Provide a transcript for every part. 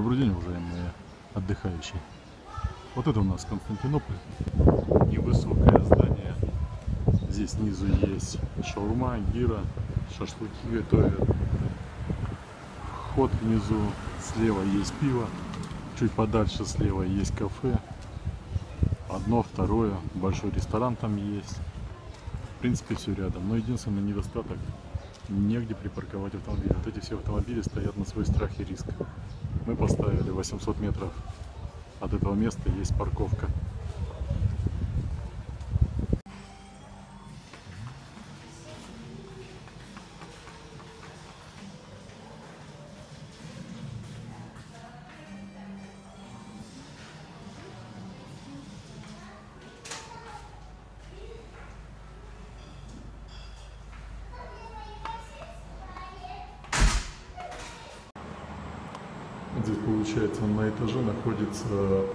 Добрый день, уважаемые отдыхающие. Вот это у нас Константинополь. Невысокое здание. Здесь снизу есть шаурма, гира, шашлыки готовят. Вход внизу. Слева есть пиво. Чуть подальше слева есть кафе. Одно, второе. Большой ресторан там есть. В принципе, все рядом. Но единственный недостаток негде припарковать автомобиль. Вот эти все автомобили стоят на свой страх и риск. Мы поставили 800 метров от этого места есть парковка. Здесь получается на этаже находится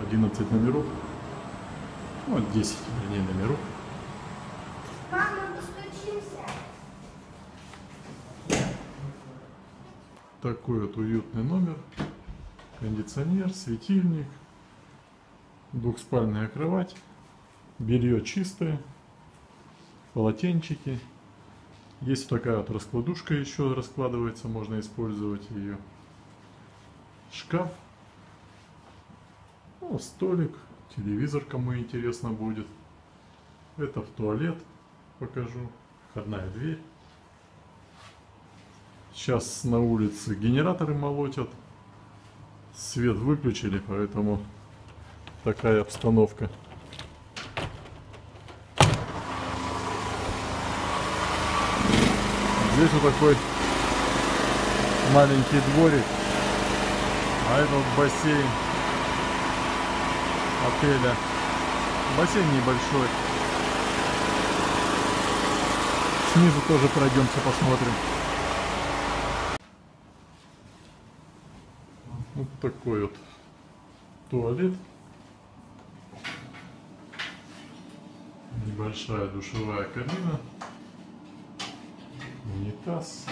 11 номеров. Ну, 10, вернее, номеров. Мама, постучимся. Такой вот уютный номер. Кондиционер, светильник, двухспальная кровать, белье чистое, полотенчики. Есть такая вот раскладушка еще раскладывается, можно использовать ее. Шкаф, ну, столик, телевизор, кому интересно будет. Это в туалет покажу, входная дверь. Сейчас на улице генераторы молотят. Свет выключили, поэтому такая обстановка. Здесь вот такой маленький дворик. А это вот бассейн отеля. Бассейн небольшой. Снизу тоже пройдемся, посмотрим. Вот такой вот туалет. Небольшая душевая кабина. Унитаз.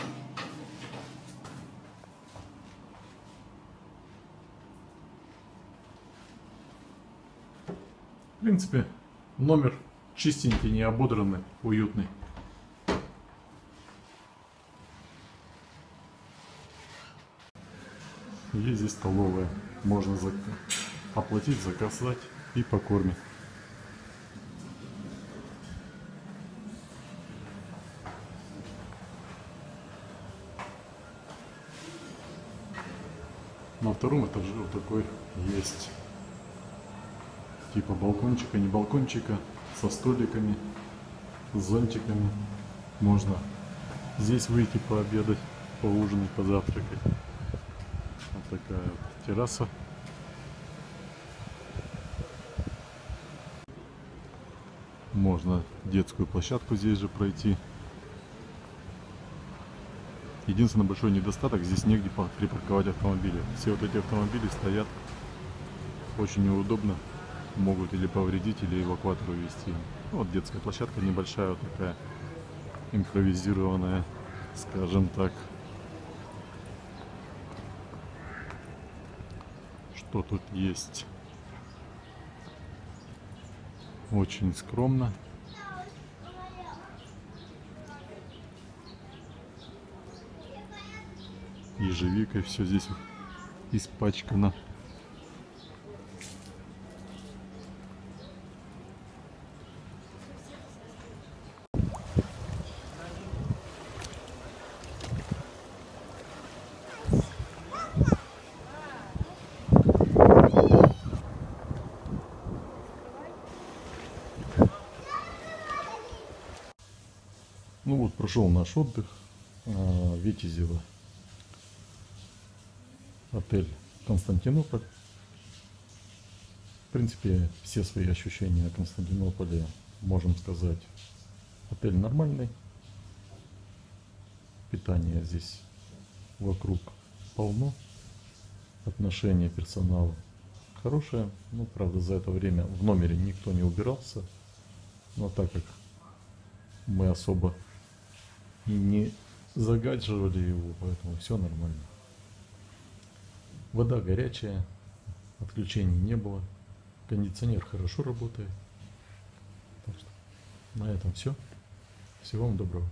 В принципе, номер чистенький, не ободранный, уютный. Есть здесь столовая. Можно зак- оплатить, заказать и покормить. На втором этаже вот такой есть типа балкончика, не балкончика, со столиками, с зонтиками. Можно здесь выйти пообедать, поужинать, позавтракать. Вот такая вот терраса. Можно детскую площадку здесь же пройти. Единственный большой недостаток, здесь негде па- припарковать автомобили. Все вот эти автомобили стоят очень неудобно. Могут или повредить, или эвакуатору вести. Вот детская площадка небольшая вот такая, импровизированная, скажем так. Что тут есть? Очень скромно. Ежевикой все здесь испачкано. Ну вот, прошел наш отдых. а, Витязево. Отель Константинополь. В принципе, все свои ощущения о Константинополе можем сказать. Отель нормальный. Питание здесь вокруг полно. Отношение персонала хорошее. Ну, правда, за это время в номере никто не убирался. Но так как мы особо и не загадживали его, поэтому все нормально. Вода горячая, отключений не было. Кондиционер хорошо работает. Так что на этом все. Всего вам доброго.